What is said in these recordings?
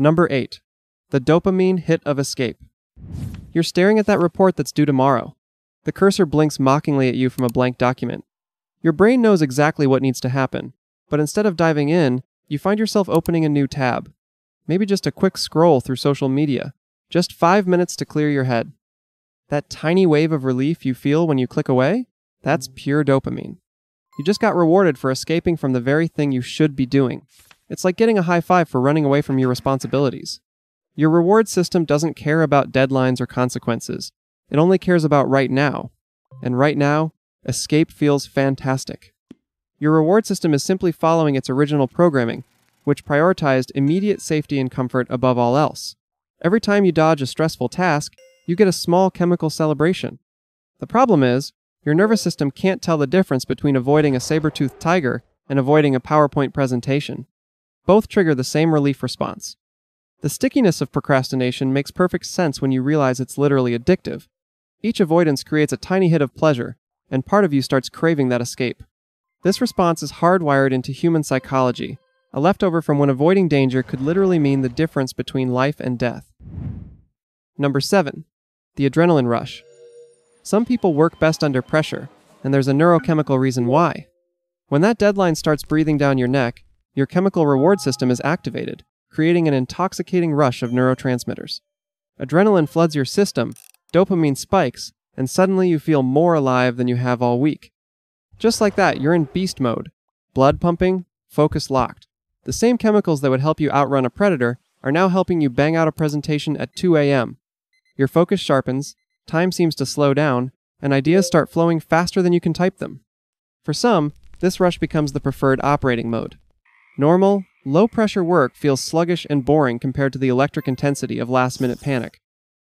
Number 8. The dopamine hit of escape. You're staring at that report that's due tomorrow. The cursor blinks mockingly at you from a blank document. Your brain knows exactly what needs to happen, but instead of diving in, you find yourself opening a new tab. Maybe just a quick scroll through social media. Just five minutes to clear your head. That tiny wave of relief you feel when you click away? That's pure dopamine. You just got rewarded for escaping from the very thing you should be doing. It's like getting a high five for running away from your responsibilities. Your reward system doesn't care about deadlines or consequences. It only cares about right now. And right now, escape feels fantastic. Your reward system is simply following its original programming, which prioritized immediate safety and comfort above all else. Every time you dodge a stressful task, you get a small chemical celebration. The problem is, your nervous system can't tell the difference between avoiding a saber-toothed tiger and avoiding a PowerPoint presentation. Both trigger the same relief response. The stickiness of procrastination makes perfect sense when you realize it's literally addictive. Each avoidance creates a tiny hit of pleasure, and part of you starts craving that escape. This response is hardwired into human psychology, a leftover from when avoiding danger could literally mean the difference between life and death. Number 7. The adrenaline rush. Some people work best under pressure, and there's a neurochemical reason why. When that deadline starts breathing down your neck, your chemical reward system is activated, creating an intoxicating rush of neurotransmitters. Adrenaline floods your system, dopamine spikes, and suddenly you feel more alive than you have all week. Just like that, you're in beast mode. Blood pumping, focus locked. The same chemicals that would help you outrun a predator are now helping you bang out a presentation at 2 a.m. Your focus sharpens, time seems to slow down, and ideas start flowing faster than you can type them. For some, this rush becomes the preferred operating mode. Normal, low pressure work feels sluggish and boring compared to the electric intensity of last minute panic.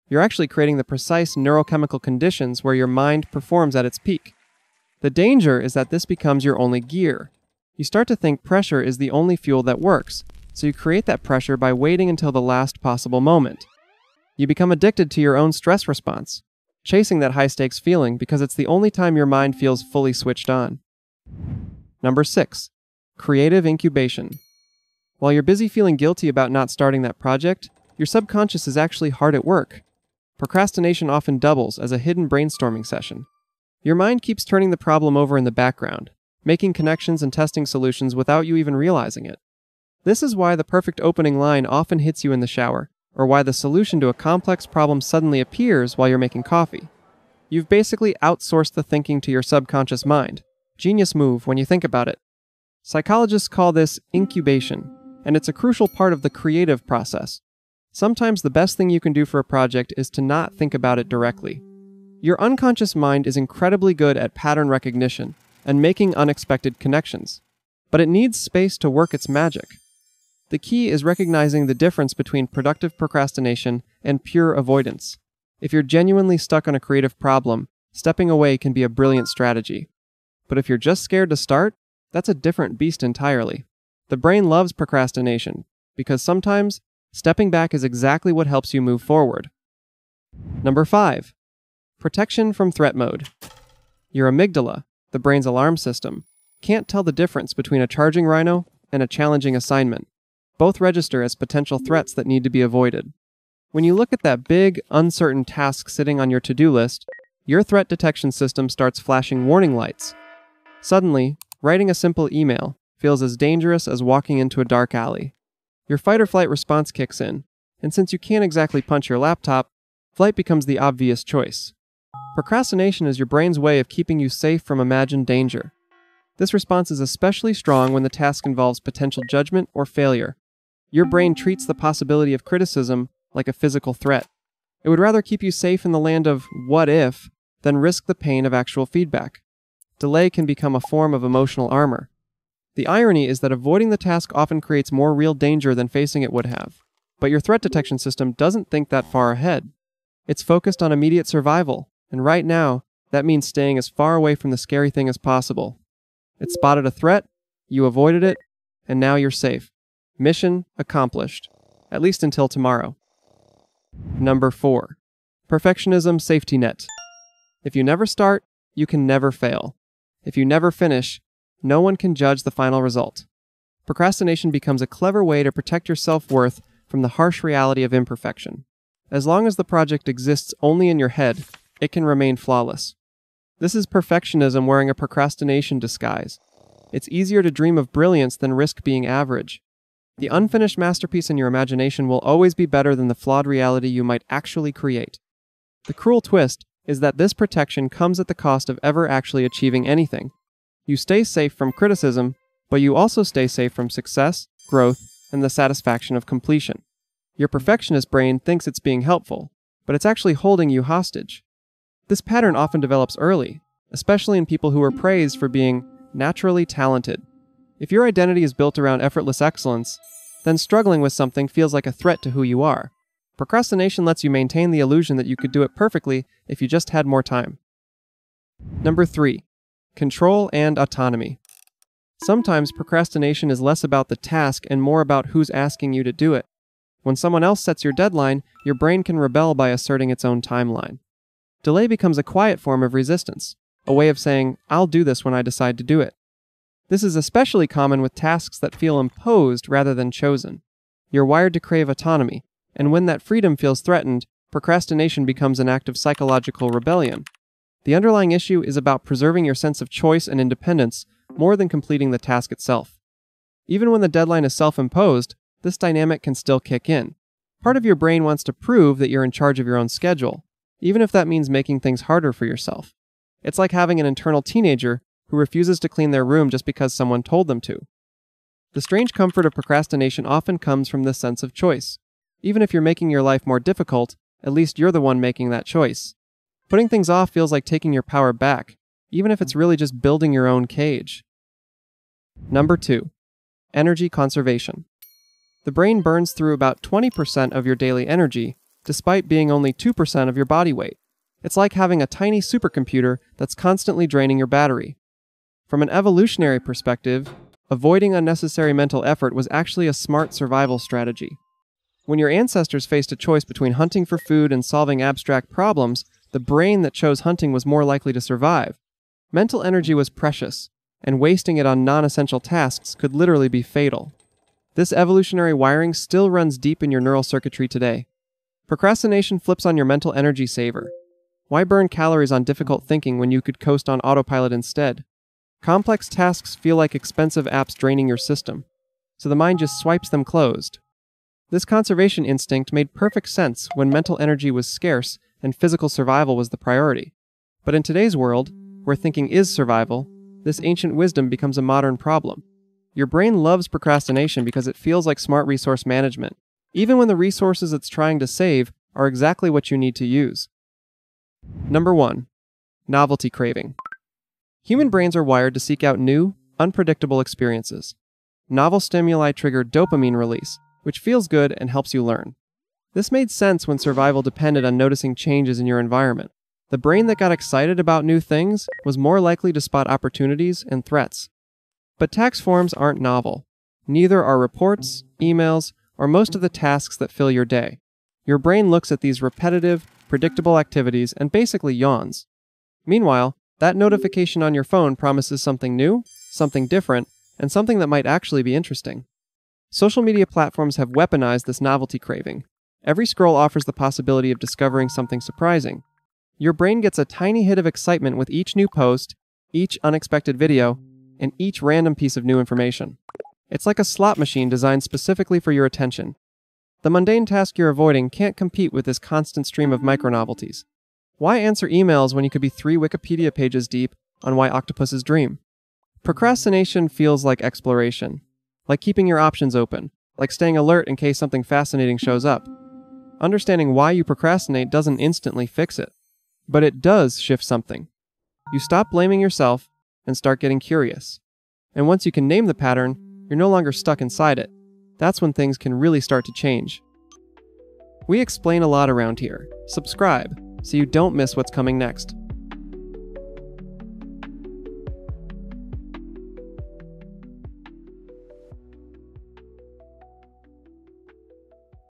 You're actually creating the precise neurochemical conditions where your mind performs at its peak. The danger is that this becomes your only gear. You start to think pressure is the only fuel that works, so you create that pressure by waiting until the last possible moment. You become addicted to your own stress response, chasing that high stakes feeling because it's the only time your mind feels fully switched on. Number 6. Creative incubation. While you're busy feeling guilty about not starting that project, your subconscious is actually hard at work. Procrastination often doubles as a hidden brainstorming session. Your mind keeps turning the problem over in the background, making connections and testing solutions without you even realizing it. This is why the perfect opening line often hits you in the shower, or why the solution to a complex problem suddenly appears while you're making coffee. You've basically outsourced the thinking to your subconscious mind. Genius move when you think about it. Psychologists call this incubation, and it's a crucial part of the creative process. Sometimes the best thing you can do for a project is to not think about it directly. Your unconscious mind is incredibly good at pattern recognition and making unexpected connections, but it needs space to work its magic. The key is recognizing the difference between productive procrastination and pure avoidance. If you're genuinely stuck on a creative problem, stepping away can be a brilliant strategy. But if you're just scared to start, that's a different beast entirely. The brain loves procrastination because sometimes Stepping back is exactly what helps you move forward. Number 5. Protection from threat mode. Your amygdala, the brain's alarm system, can't tell the difference between a charging rhino and a challenging assignment. Both register as potential threats that need to be avoided. When you look at that big, uncertain task sitting on your to do list, your threat detection system starts flashing warning lights. Suddenly, writing a simple email feels as dangerous as walking into a dark alley. Your fight or flight response kicks in, and since you can't exactly punch your laptop, flight becomes the obvious choice. Procrastination is your brain's way of keeping you safe from imagined danger. This response is especially strong when the task involves potential judgment or failure. Your brain treats the possibility of criticism like a physical threat. It would rather keep you safe in the land of what if than risk the pain of actual feedback. Delay can become a form of emotional armor. The irony is that avoiding the task often creates more real danger than facing it would have. But your threat detection system doesn't think that far ahead. It's focused on immediate survival, and right now, that means staying as far away from the scary thing as possible. It spotted a threat, you avoided it, and now you're safe. Mission accomplished, at least until tomorrow. Number 4. Perfectionism Safety Net. If you never start, you can never fail. If you never finish, no one can judge the final result. Procrastination becomes a clever way to protect your self worth from the harsh reality of imperfection. As long as the project exists only in your head, it can remain flawless. This is perfectionism wearing a procrastination disguise. It's easier to dream of brilliance than risk being average. The unfinished masterpiece in your imagination will always be better than the flawed reality you might actually create. The cruel twist is that this protection comes at the cost of ever actually achieving anything. You stay safe from criticism, but you also stay safe from success, growth, and the satisfaction of completion. Your perfectionist brain thinks it's being helpful, but it's actually holding you hostage. This pattern often develops early, especially in people who are praised for being naturally talented. If your identity is built around effortless excellence, then struggling with something feels like a threat to who you are. Procrastination lets you maintain the illusion that you could do it perfectly if you just had more time. Number 3. Control and autonomy. Sometimes procrastination is less about the task and more about who's asking you to do it. When someone else sets your deadline, your brain can rebel by asserting its own timeline. Delay becomes a quiet form of resistance, a way of saying, I'll do this when I decide to do it. This is especially common with tasks that feel imposed rather than chosen. You're wired to crave autonomy, and when that freedom feels threatened, procrastination becomes an act of psychological rebellion. The underlying issue is about preserving your sense of choice and independence more than completing the task itself. Even when the deadline is self imposed, this dynamic can still kick in. Part of your brain wants to prove that you're in charge of your own schedule, even if that means making things harder for yourself. It's like having an internal teenager who refuses to clean their room just because someone told them to. The strange comfort of procrastination often comes from this sense of choice. Even if you're making your life more difficult, at least you're the one making that choice. Putting things off feels like taking your power back, even if it's really just building your own cage. Number 2. Energy conservation. The brain burns through about 20% of your daily energy, despite being only 2% of your body weight. It's like having a tiny supercomputer that's constantly draining your battery. From an evolutionary perspective, avoiding unnecessary mental effort was actually a smart survival strategy. When your ancestors faced a choice between hunting for food and solving abstract problems, the brain that chose hunting was more likely to survive. Mental energy was precious, and wasting it on non essential tasks could literally be fatal. This evolutionary wiring still runs deep in your neural circuitry today. Procrastination flips on your mental energy saver. Why burn calories on difficult thinking when you could coast on autopilot instead? Complex tasks feel like expensive apps draining your system, so the mind just swipes them closed. This conservation instinct made perfect sense when mental energy was scarce and physical survival was the priority. But in today's world, where thinking is survival, this ancient wisdom becomes a modern problem. Your brain loves procrastination because it feels like smart resource management, even when the resources it's trying to save are exactly what you need to use. Number 1. Novelty craving. Human brains are wired to seek out new, unpredictable experiences. Novel stimuli trigger dopamine release, which feels good and helps you learn. This made sense when survival depended on noticing changes in your environment. The brain that got excited about new things was more likely to spot opportunities and threats. But tax forms aren't novel. Neither are reports, emails, or most of the tasks that fill your day. Your brain looks at these repetitive, predictable activities and basically yawns. Meanwhile, that notification on your phone promises something new, something different, and something that might actually be interesting. Social media platforms have weaponized this novelty craving. Every scroll offers the possibility of discovering something surprising. Your brain gets a tiny hit of excitement with each new post, each unexpected video, and each random piece of new information. It's like a slot machine designed specifically for your attention. The mundane task you're avoiding can't compete with this constant stream of micro-novelties. Why answer emails when you could be three Wikipedia pages deep on why octopuses dream? Procrastination feels like exploration, like keeping your options open, like staying alert in case something fascinating shows up. Understanding why you procrastinate doesn't instantly fix it, but it does shift something. You stop blaming yourself and start getting curious. And once you can name the pattern, you're no longer stuck inside it. That's when things can really start to change. We explain a lot around here. Subscribe so you don't miss what's coming next.